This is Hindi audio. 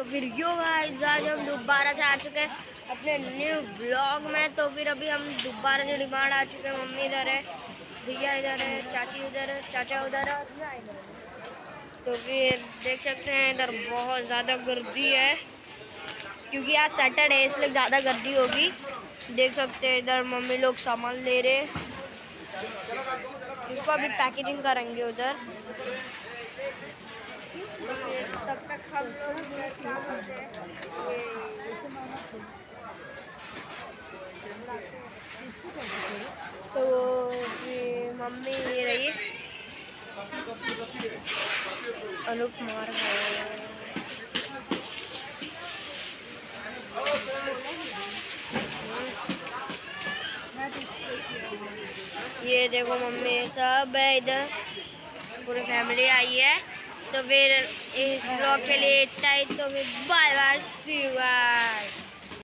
तो फिर यो गाइस आज हम दोबारा से आ चुके हैं अपने न्यू ब्लॉग में। तो फिर अभी हम दोबारा से डिमांड आ चुके हैं। मम्मी इधर है, भैया इधर है, चाची उधर है, चाचा उधर है इधर तो फिर देख सकते हैं, इधर बहुत ज़्यादा गर्दी है, क्योंकि आज सैटरडे है, इसलिए ज़्यादा गर्दी होगी। देख सकते हैं, इधर मम्मी लोग सामान ले रहे हैं। इसको अभी पैकेजिंग करेंगे उधर तब तक हम लोग क्या करते हैं तो ये मम्मी ये रही अनूप कुमार ये देखो मम्मी, सब है इधर। पूरी फैमिली आई है। तो फिर इस ब्लॉग के लिए इतना ही तो फिर बाय बाय सी